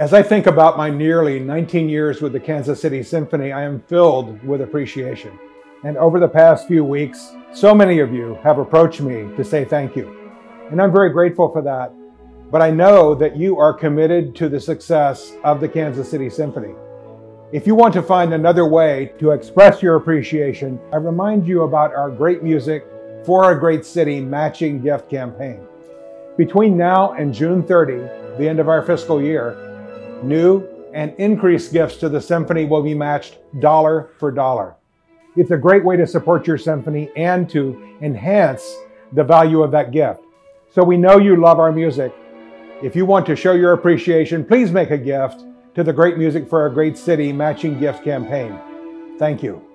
As I think about my nearly 19 years with the Kansas City Symphony, I am filled with appreciation. And over the past few weeks, so many of you have approached me to say thank you. And I'm very grateful for that. But I know that you are committed to the success of the Kansas City Symphony. If you want to find another way to express your appreciation, I remind you about our Great Music for a Great City matching gift campaign. Between now and June 30, the end of our fiscal year, new and increased gifts to the symphony will be matched dollar for dollar. It's a great way to support your symphony and to enhance the value of that gift. So we know you love our music. If you want to show your appreciation, please make a gift to the Great Music for a Great City matching gift campaign. Thank you.